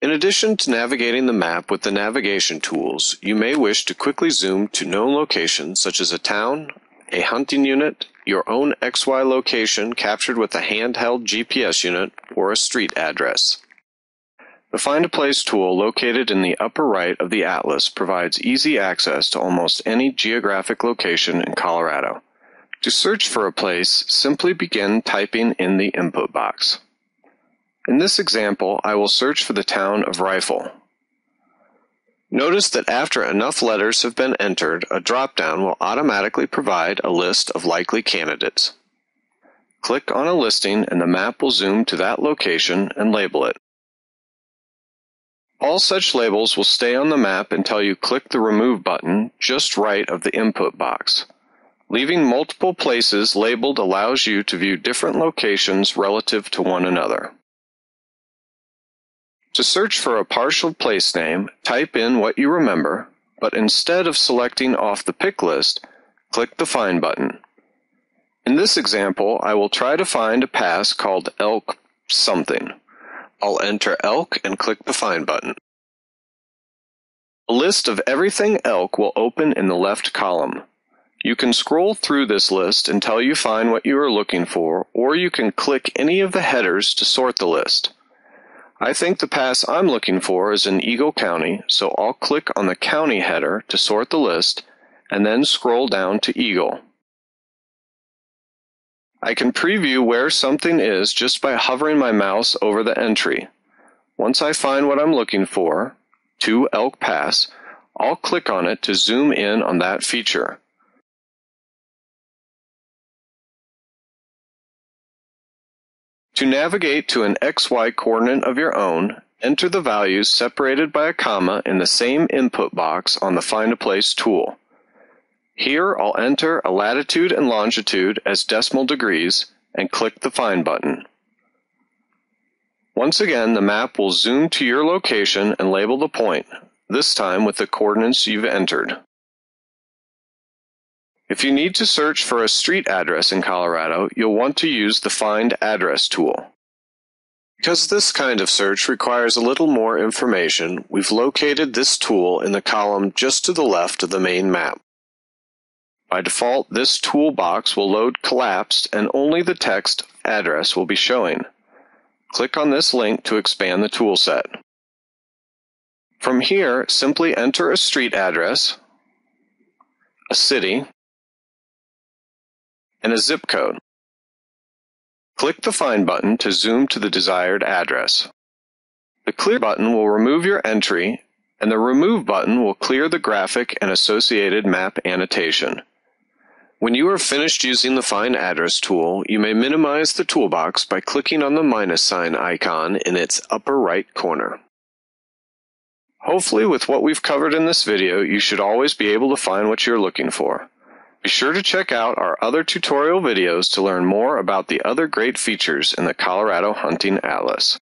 In addition to navigating the map with the navigation tools, you may wish to quickly zoom to known locations such as a town, a hunting unit, your own XY location captured with a handheld GPS unit, or a street address. The Find a Place tool located in the upper right of the atlas provides easy access to almost any geographic location in Colorado. To search for a place, simply begin typing in the input box. In this example, I will search for the town of Rifle. Notice that after enough letters have been entered, a drop-down will automatically provide a list of likely candidates. Click on a listing and the map will zoom to that location and label it. All such labels will stay on the map until you click the Remove button just right of the input box. Leaving multiple places labeled allows you to view different locations relative to one another. To search for a partial place name, type in what you remember, but instead of selecting off the pick list, click the Find button. In this example, I will try to find a pass called elk something. I'll enter elk and click the Find button. A list of everything elk will open in the left column. You can scroll through this list until you find what you are looking for, or you can click any of the headers to sort the list. I think the pass I'm looking for is in Eagle County, so I'll click on the county header to sort the list and then scroll down to Eagle. I can preview where something is just by hovering my mouse over the entry. Once I find what I'm looking for, to Elk Pass, I'll click on it to zoom in on that feature. To navigate to an XY coordinate of your own, enter the values separated by a comma in the same input box on the Find a Place tool. Here I'll enter a latitude and longitude as decimal degrees and click the Find button. Once again, the map will zoom to your location and label the point, this time with the coordinates you've entered. If you need to search for a street address in Colorado, you'll want to use the Find Address tool. Because this kind of search requires a little more information, we've located this tool in the column just to the left of the main map. By default, this toolbox will load collapsed and only the text address will be showing. Click on this link to expand the toolset. From here, simply enter a street address, a city, and a zip code. Click the Find button to zoom to the desired address. The Clear button will remove your entry, and the Remove button will clear the graphic and associated map annotation. When you are finished using the Find Address tool, you may minimize the toolbox by clicking on the minus sign icon in its upper right corner. Hopefully with what we've covered in this video, you should always be able to find what you're looking for. Be sure to check out our other tutorial videos to learn more about the other great features in the Colorado Hunting Atlas.